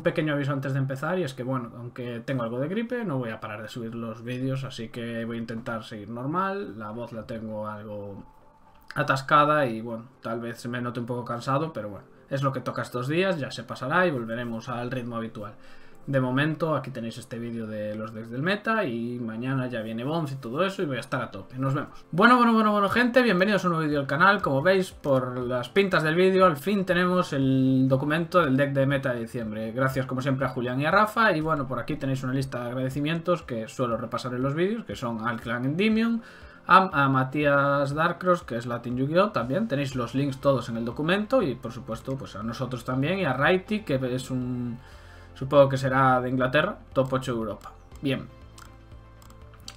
un pequeño aviso antes de empezar y es que, bueno, aunque tengo algo de gripe, no voy a parar de subir los vídeos, así que voy a intentar seguir normal. La voz la tengo algo atascada y, bueno, tal vez me note un poco cansado, pero bueno, es lo que toca estos días, ya se pasará y volveremos al ritmo habitual. De momento, aquí tenéis este vídeo de los decks del meta y mañana ya viene Bones y todo eso y voy a estar a tope. Nos vemos. Bueno, bueno, bueno, bueno, gente, bienvenidos a un nuevo vídeo al canal. Como veis por las pintas del vídeo, al fin tenemos el documento del deck de meta de diciembre. Gracias como siempre a Julián y a Rafa. Y bueno, por aquí tenéis una lista de agradecimientos que suelo repasar en los vídeos, que son al Clan Endymion, a, a, Matías Darkross, que es Latin Yu-Gi-Oh! también. Tenéis los links todos en el documento y por supuesto pues a nosotros también y a Righty, que es un Supongo que será de Inglaterra, top 8 de Europa. Bien.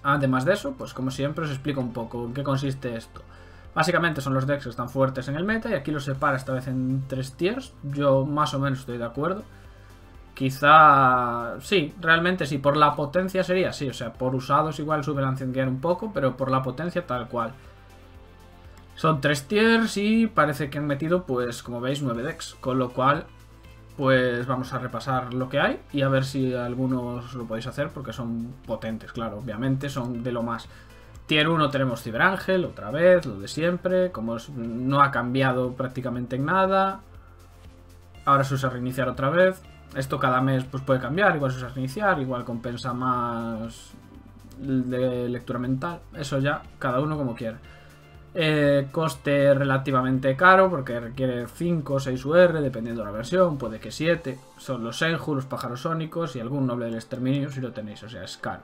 Además de eso, pues como siempre os explico un poco en qué consiste esto. Básicamente son los decks que están fuertes en el meta y aquí los separa esta vez en tres tiers. Yo más o menos estoy de acuerdo. Quizá... Sí, realmente sí. Por la potencia sería sí. O sea, por usados igual sube la gear un poco, pero por la potencia tal cual. Son tres tiers y parece que han metido, pues como veis, nueve decks. Con lo cual pues vamos a repasar lo que hay y a ver si algunos lo podéis hacer porque son potentes, claro, obviamente, son de lo más. Tier 1 tenemos Ciberángel, otra vez, lo de siempre, como no ha cambiado prácticamente en nada. Ahora se usa reiniciar otra vez. Esto cada mes pues puede cambiar, igual se usa reiniciar, igual compensa más de lectura mental. Eso ya, cada uno como quiera. Eh, coste relativamente caro porque requiere 5 o 6 UR dependiendo de la versión, puede que 7. Son los Senju, los pájaros sónicos y algún noble del exterminio si lo tenéis, o sea, es caro.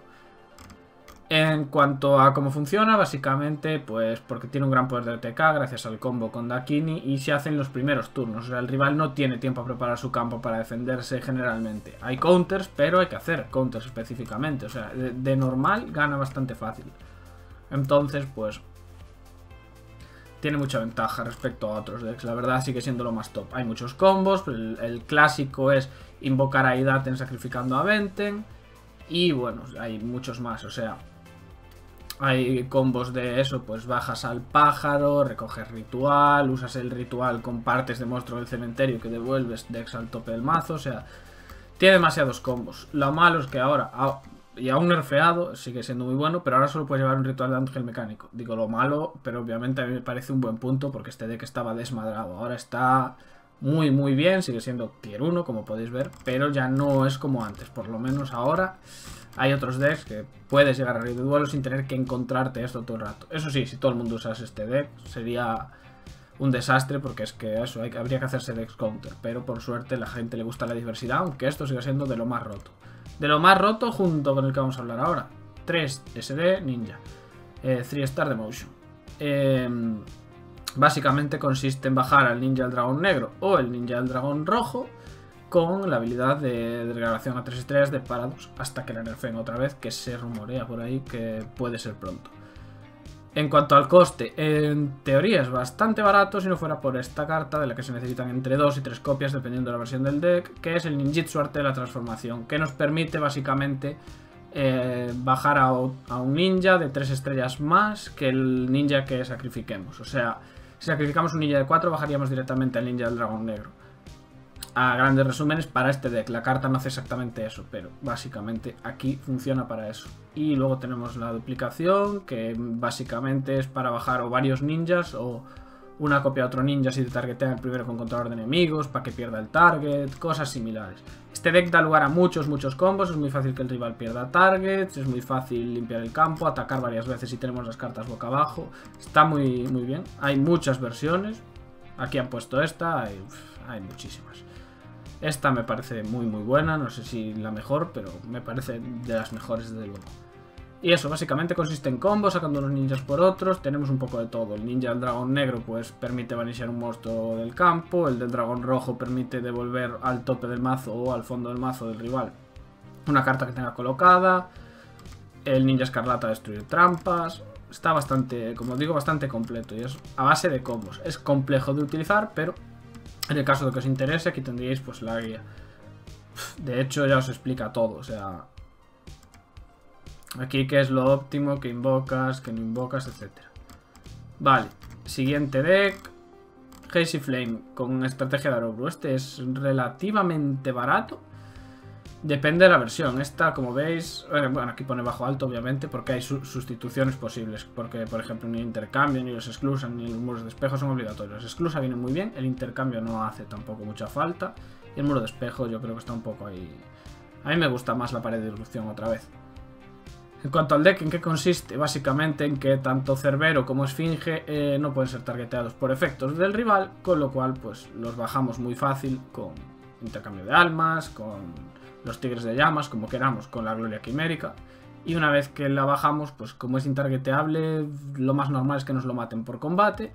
En cuanto a cómo funciona, básicamente, pues porque tiene un gran poder de TK gracias al combo con Dakini y se hacen los primeros turnos. O sea, el rival no tiene tiempo a preparar su campo para defenderse generalmente. Hay counters, pero hay que hacer counters específicamente. O sea, de normal gana bastante fácil. Entonces, pues tiene mucha ventaja respecto a otros decks. La verdad sigue siendo lo más top. Hay muchos combos. El, clásico es invocar a Idaten sacrificando a Venten. Y bueno, hay muchos más. O sea, hay combos de eso, pues bajas al pájaro, recoges ritual, usas el ritual con partes de monstruo del cementerio que devuelves decks al tope del mazo. O sea, tiene demasiados combos. Lo malo es que ahora y aún nerfeado, sigue siendo muy bueno, pero ahora solo puedes llevar un ritual de ángel mecánico. Digo lo malo, pero obviamente a mí me parece un buen punto porque este deck estaba desmadrado. Ahora está muy muy bien, sigue siendo tier 1 como podéis ver, pero ya no es como antes. Por lo menos ahora hay otros decks que puedes llegar a rey de duelo sin tener que encontrarte esto todo el rato. Eso sí, si todo el mundo usase este deck sería un desastre porque es que eso, hay, habría que hacerse decks counter. Pero por suerte la gente le gusta la diversidad, aunque esto siga siendo de lo más roto. De lo más roto junto con el que vamos a hablar ahora. 3 SD Ninja. 3 eh, Star de Motion. Em, básicamente consiste en bajar al ninja del dragón negro o el ninja del dragón rojo con la habilidad de degradación a 3 estrellas de Paradox hasta que la nerfeen otra vez, que se rumorea por ahí que puede ser pronto. En cuanto al coste, en teoría es bastante barato si no fuera por esta carta de la que se necesitan entre 2 y 3 copias dependiendo de la versión del deck, que es el Ninjitsu Arte de la Transformación, que nos permite básicamente eh, bajar a, un ninja de 3 estrellas más que el ninja que sacrifiquemos. O sea, si sacrificamos un ninja de 4 bajaríamos directamente al ninja del dragón negro a grandes resúmenes para este deck. La carta no hace exactamente eso, pero básicamente aquí funciona para eso. Y luego tenemos la duplicación, que básicamente es para bajar o varios ninjas o una copia de otro ninja si te targetea el primero con controlador de enemigos, para que pierda el target, cosas similares. Este deck da lugar a muchos, muchos combos, es muy fácil que el rival pierda targets, es muy fácil limpiar el campo, atacar varias veces si tenemos las cartas boca abajo. Está muy, muy bien, hay muchas versiones, aquí han puesto esta, hay, hay muchísimas. Esta me parece muy muy buena, no sé si la mejor, pero me parece de las mejores desde luego. Y eso, básicamente consiste en combos, sacando unos ninjas por otros, tenemos un poco de todo. El ninja del dragón negro pues permite vanishar un monstruo del campo, el del dragón rojo permite devolver al tope del mazo o al fondo del mazo del rival una carta que tenga colocada, el ninja escarlata destruir trampas, está bastante, como digo, bastante completo y es a base de combos. Es complejo de utilizar, pero en el caso de que os interese, aquí tendríais pues la guía. De hecho, ya os explica todo, o sea... Aquí qué es lo óptimo, que invocas, que no invocas, etc. Vale, siguiente deck. Hazy Flame con estrategia de Arobru. Este es relativamente barato. Depende de la versión. Esta, como veis, eh, bueno, aquí pone bajo alto, obviamente, porque hay sustituciones posibles. Porque, por ejemplo, ni el intercambio, ni los exclusan, ni los muros de espejo son obligatorios. Los exclusa vienen muy bien, el intercambio no hace tampoco mucha falta. Y el muro de espejo yo creo que está un poco ahí... A mí me gusta más la pared de irrupción otra vez. En cuanto al deck, ¿en qué consiste? Básicamente en que tanto Cerbero como Esfinge eh, no pueden ser targeteados por efectos del rival, con lo cual pues los bajamos muy fácil con intercambio de almas, con los tigres de llamas, como queramos, con la gloria quimérica. Y una vez que la bajamos, pues como es intargeteable, lo más normal es que nos lo maten por combate.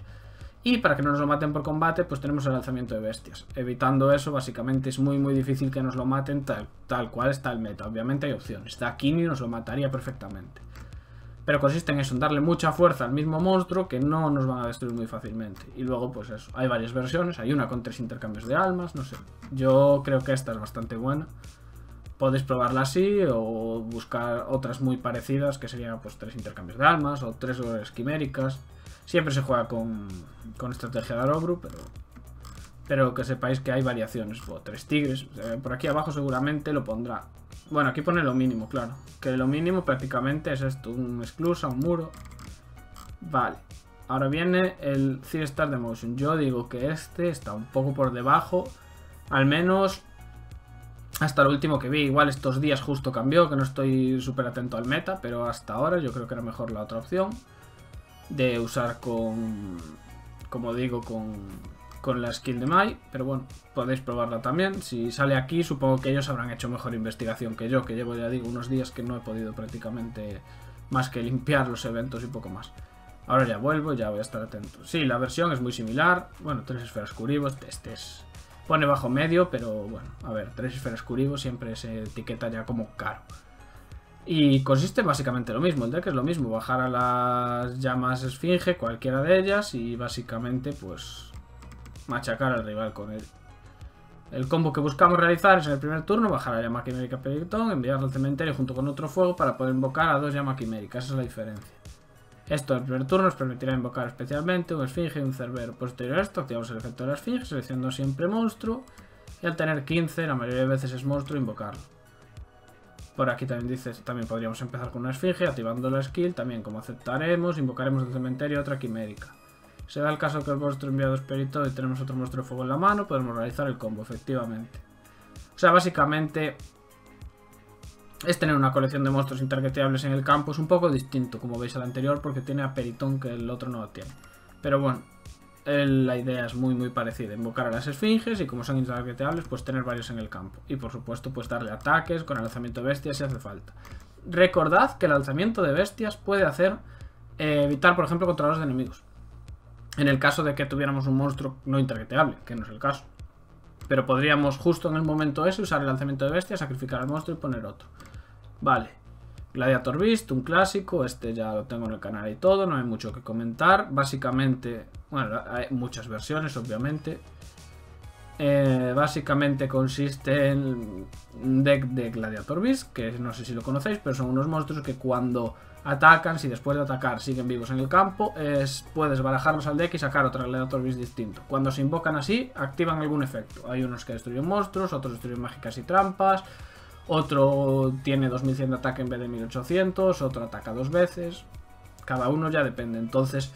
Y para que no nos lo maten por combate, pues tenemos el alzamiento de bestias. Evitando eso, básicamente es muy muy difícil que nos lo maten tal, tal cual está el meta. Obviamente hay opciones. Dakini nos lo mataría perfectamente. Pero consiste en eso, en darle mucha fuerza al mismo monstruo que no nos van a destruir muy fácilmente. Y luego, pues eso, hay varias versiones. Hay una con tres intercambios de almas, no sé. Yo creo que esta es bastante buena podéis probarla así o buscar otras muy parecidas que serían pues tres intercambios de almas o tres glorias quiméricas. Siempre se juega con, con estrategia de Arobru, pero, pero que sepáis que hay variaciones. O tres tigres. por aquí abajo seguramente lo pondrá. Bueno, aquí pone lo mínimo, claro. Que lo mínimo prácticamente es esto, un exclusa, un muro. Vale. Ahora viene el 3 Star de Motion. Yo digo que este está un poco por debajo. Al menos hasta lo último que vi, igual estos días justo cambió, que no estoy súper atento al meta, pero hasta ahora yo creo que era mejor la otra opción de usar con, como digo, con, con la skill de Mai, pero bueno, podéis probarla también. Si sale aquí, supongo que ellos habrán hecho mejor investigación que yo, que llevo ya digo unos días que no he podido prácticamente más que limpiar los eventos y poco más. Ahora ya vuelvo, ya voy a estar atento. Sí, la versión es muy similar. Bueno, tres esferas curivos, este es Pone bajo medio, pero bueno, a ver, tres esferas curivos siempre se etiqueta ya como caro. Y consiste básicamente lo mismo, el deck es lo mismo, bajar a las llamas esfinge, cualquiera de ellas, y básicamente pues machacar al rival con él. El combo que buscamos realizar es en el primer turno bajar a llama quimérica Peritón, enviarlo al cementerio junto con otro fuego para poder invocar a dos llamas quiméricas, esa es la diferencia. Esto en el primer turno nos permitirá invocar especialmente un esfinge y un cerbero. Posterior a esto activamos el efecto de la esfinge seleccionando siempre monstruo y al tener 15 la mayoría de veces es monstruo invocarlo. Por aquí también dice, también podríamos empezar con una esfinge activando la skill, también como aceptaremos, invocaremos del cementerio otra quimérica. Se da el caso que el monstruo enviado es perito y tenemos otro monstruo de fuego en la mano, podemos realizar el combo, efectivamente. O sea, básicamente es tener una colección de monstruos intergeteables en el campo. Es un poco distinto, como veis al anterior, porque tiene a que el otro no lo tiene. Pero bueno, la idea es muy muy parecida. Invocar a las esfinges y como son intergeteables, pues tener varios en el campo. Y por supuesto, pues darle ataques con el lanzamiento de bestias si hace falta. Recordad que el lanzamiento de bestias puede hacer eh, evitar, por ejemplo, contra los enemigos. En el caso de que tuviéramos un monstruo no intergeteable, que no es el caso. Pero podríamos justo en el momento ese usar el lanzamiento de bestias, sacrificar al monstruo y poner otro. Vale. Gladiator Beast, un clásico, este ya lo tengo en el canal y todo, no hay mucho que comentar. Básicamente, bueno, hay muchas versiones, obviamente. Eh, básicamente consiste en un deck de Gladiator Beast, que no sé si lo conocéis, pero son unos monstruos que cuando atacan, si después de atacar siguen vivos en el campo, es, puedes barajarlos al deck y sacar otro Beast distinto. Cuando se invocan así, activan algún efecto. Hay unos que destruyen monstruos, otros destruyen mágicas y trampas, otro tiene 2100 de ataque en vez de 1800, otro ataca dos veces. Cada uno ya depende. Entonces,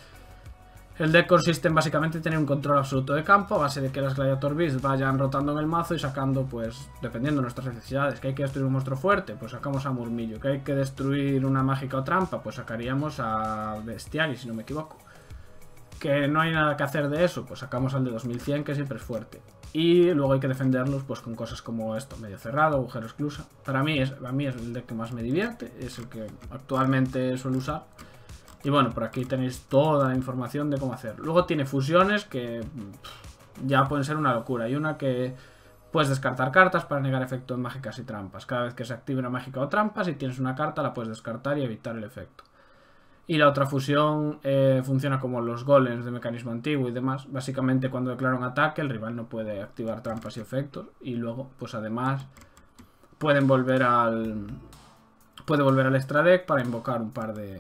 el deck consiste en básicamente tener un control absoluto de campo a base de que las Gladiator Beasts vayan rotando en el mazo y sacando, pues, dependiendo de nuestras necesidades. Que hay que destruir un monstruo fuerte, pues sacamos a Murmillo. Que hay que destruir una mágica o trampa, pues sacaríamos a Bestiari, si no me equivoco. Que no hay nada que hacer de eso, pues sacamos al de 2100, que siempre es fuerte. Y luego hay que defenderlos pues con cosas como esto, medio cerrado, agujero exclusa. Para mí es, a mí es el deck que más me divierte, es el que actualmente suelo usar. Y bueno, por aquí tenéis toda la información de cómo hacer. Luego tiene fusiones que ya pueden ser una locura. Hay una que puedes descartar cartas para negar efecto en mágicas y trampas. Cada vez que se active una mágica o trampa, si tienes una carta la puedes descartar y evitar el efecto. Y la otra fusión eh, funciona como los golems de mecanismo antiguo y demás. Básicamente cuando declara un ataque el rival no puede activar trampas y efectos. Y luego, pues además, pueden volver al... Puede volver al extra deck para invocar un par de...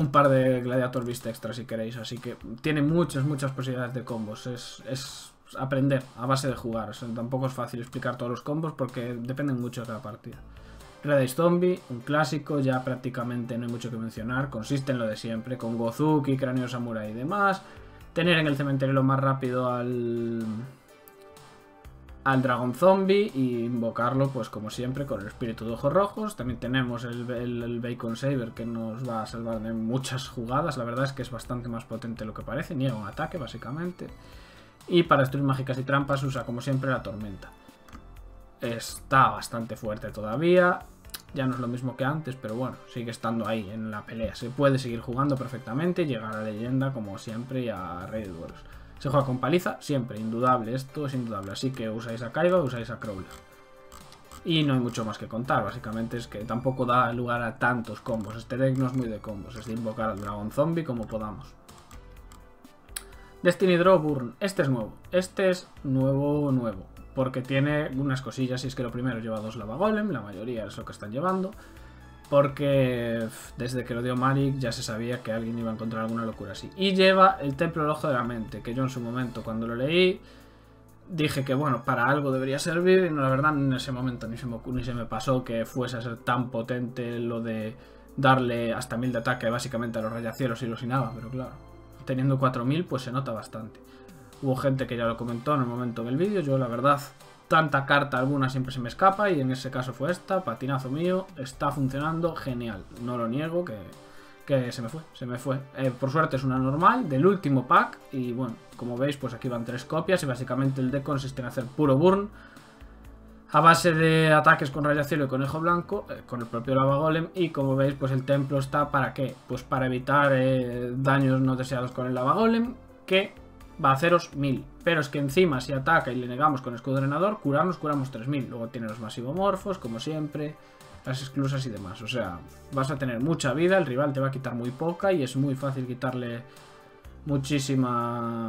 Un par de Gladiator Beast extra si queréis. Así que tiene muchas, muchas posibilidades de combos. Es, es aprender a base de jugar. tampoco es fácil explicar todos los combos porque dependen mucho de cada partida. Red Zombie, un clásico, ya prácticamente no hay mucho que mencionar, consiste en lo de siempre, con Gozuki, Cráneo Samurai y demás. Tener en el cementerio lo más rápido al, al Dragon Zombie y invocarlo, pues como siempre, con el espíritu de ojos rojos. También tenemos el, el, Bacon Saber que nos va a salvar de muchas jugadas. La verdad es que es bastante más potente de lo que parece, niega un ataque básicamente. Y para destruir mágicas y trampas usa como siempre la tormenta. Está bastante fuerte todavía. Ya no es lo mismo que antes, pero bueno, sigue estando ahí en la pelea. Se puede seguir jugando perfectamente, llegar a leyenda como siempre y a rey de duelos. Se juega con paliza, siempre, indudable, esto es indudable. Así que usáis a Kaiba, usáis a Crawler. Y no hay mucho más que contar, básicamente es que tampoco da lugar a tantos combos. Este deck no es muy de combos, es de invocar al dragón zombie como podamos. Destiny Draw Burn, este es nuevo, este es nuevo, nuevo porque tiene unas cosillas, y es que lo primero lleva dos Lava Golem, la mayoría es lo que están llevando, porque desde que lo dio Marik ya se sabía que alguien iba a encontrar alguna locura así. Y lleva el Templo del Ojo de la Mente, que yo en su momento cuando lo leí dije que bueno, para algo debería servir, y no, la verdad en ese momento ni se, me, ni se me pasó que fuese a ser tan potente lo de darle hasta 1000 de ataque básicamente a los rayacielos y los inaba, pero claro, teniendo 4000 pues se nota bastante. Hubo gente que ya lo comentó en el momento del vídeo. Yo, la verdad, tanta carta alguna siempre se me escapa. Y en ese caso fue esta. Patinazo mío. Está funcionando genial. No lo niego que, que se me fue. Se me fue. Eh, por suerte es una normal del último pack. Y bueno, como veis, pues aquí van tres copias. Y básicamente el deck consiste en hacer puro burn. A base de ataques con Raya Cielo y Conejo Blanco, eh, con el propio Lava Golem. Y como veis, pues el templo está para qué? Pues para evitar eh, daños no deseados con el Lava Golem. Que va a haceros 1000. Pero es que encima si ataca y le negamos con escudo drenador, curarnos curamos 3000. Luego tiene los masivomorfos, como siempre, las exclusas y demás. O sea, vas a tener mucha vida, el rival te va a quitar muy poca y es muy fácil quitarle muchísima...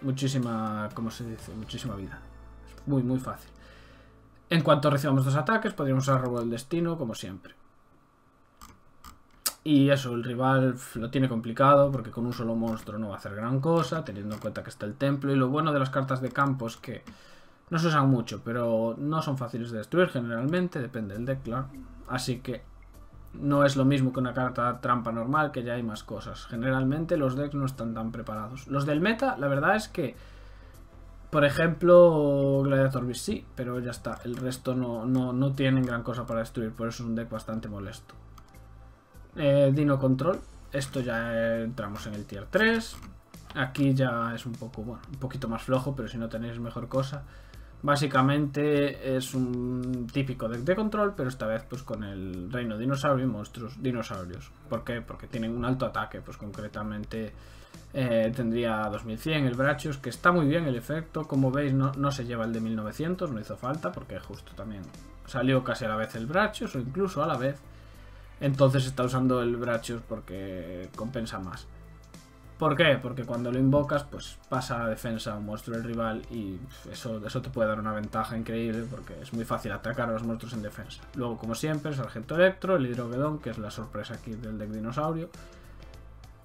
Muchísima... ¿Cómo se dice? Muchísima vida. Es muy, muy fácil. En cuanto recibamos dos ataques, podríamos usar robo del destino, como siempre. Y eso, el rival lo tiene complicado porque con un solo monstruo no va a hacer gran cosa, teniendo en cuenta que está el templo. Y lo bueno de las cartas de campo es que no se usan mucho, pero no son fáciles de destruir generalmente, depende del deck, claro. Así que no es lo mismo que una carta trampa normal, que ya hay más cosas. Generalmente los decks no están tan preparados. Los del meta, la verdad es que, por ejemplo, Gladiator Beast sí, pero ya está. El resto no, no, no tienen gran cosa para destruir, por eso es un deck bastante molesto. Eh, Dino Control. Esto ya entramos en el tier 3. Aquí ya es un poco, bueno, un poquito más flojo, pero si no tenéis mejor cosa. Básicamente es un típico deck de control, pero esta vez pues con el reino dinosaurio y monstruos dinosaurios. ¿Por qué? Porque tienen un alto ataque, pues concretamente eh, tendría 2100 el Brachos, que está muy bien el efecto. Como veis no, no, se lleva el de 1900, no hizo falta, porque justo también salió casi a la vez el Brachos, o incluso a la vez. Entonces está usando el Brachus porque compensa más. ¿Por qué? Porque cuando lo invocas, pues pasa a defensa un monstruo del rival y eso, eso te puede dar una ventaja increíble porque es muy fácil atacar a los monstruos en defensa. Luego, como siempre, Sargento Electro, el Hidrogedón, que es la sorpresa aquí del deck dinosaurio.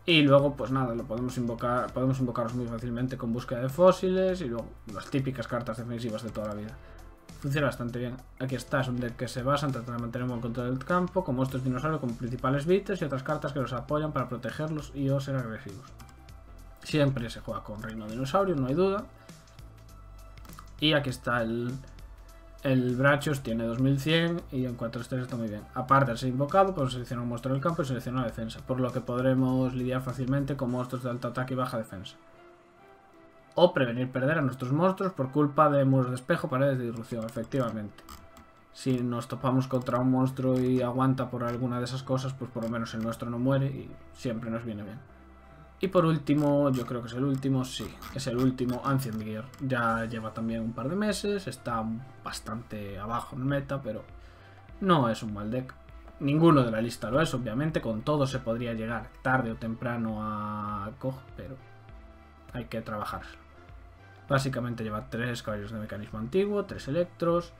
Y luego, pues nada, lo podemos invocar, podemos invocarlos muy fácilmente con búsqueda de fósiles y luego las típicas cartas defensivas de toda la vida. Funciona bastante bien. Aquí está, es un deck que se basa en tratar de mantener un buen control del campo, con monstruos dinosaurios como principales bites y otras cartas que los apoyan para protegerlos y o ser agresivos. Siempre se juega con Reino Dinosaurio, no hay duda. Y aquí está el, el Brachos, tiene 2100 y en 4 estrellas está muy bien. Aparte de ser invocado, podemos seleccionar un monstruo del campo y seleccionar la defensa, por lo que podremos lidiar fácilmente con monstruos de alto ataque y baja defensa o prevenir perder a nuestros monstruos por culpa de muros de espejo, paredes de disrupción, efectivamente. Si nos topamos contra un monstruo y aguanta por alguna de esas cosas, pues por lo menos el nuestro no muere y siempre nos viene bien. Y por último, yo creo que es el último, sí, es el último Ancient Gear. Ya lleva también un par de meses, está bastante abajo en meta, pero no es un mal deck. Ninguno de la lista lo es, obviamente, con todo se podría llegar tarde o temprano a Kog, pero hay que trabajar. Básicamente lleva tres caballos de mecanismo antiguo, tres electros,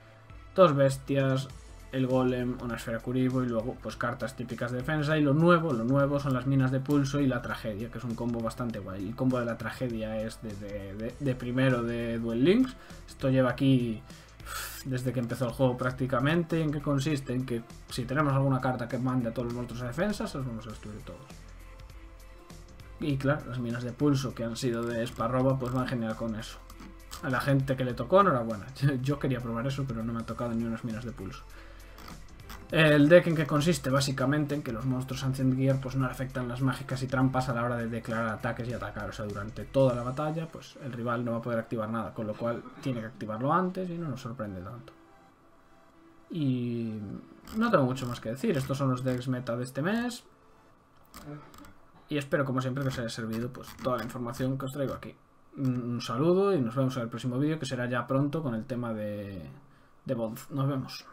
dos bestias, el golem, una esfera curibo y luego pues cartas típicas de defensa y lo nuevo, lo nuevo son las minas de pulso y la tragedia, que es un combo bastante guay. El combo de la tragedia es de, de primero de Duel Links. Esto lleva aquí desde que empezó el juego prácticamente. ¿En qué consiste? En que si tenemos alguna carta que mande a todos los monstruos a defensa, los vamos a destruir todos. Y claro, las minas de pulso que han sido de Sparroba pues van genial con eso. A la gente que le tocó, enhorabuena. Yo quería probar eso, pero no me ha tocado ni unas minas de pulso. El deck en que consiste básicamente en que los monstruos Ancient Gear pues no afectan las mágicas y trampas a la hora de declarar ataques y atacar. O sea, durante toda la batalla pues el rival no va a poder activar nada, con lo cual tiene que activarlo antes y no nos sorprende tanto. Y no tengo mucho más que decir. Estos son los decks meta de este mes. Y espero como siempre que os haya servido pues toda la información que os traigo aquí. Un saludo y nos vemos en el próximo vídeo que será ya pronto con el tema de, de Bond. Nos vemos.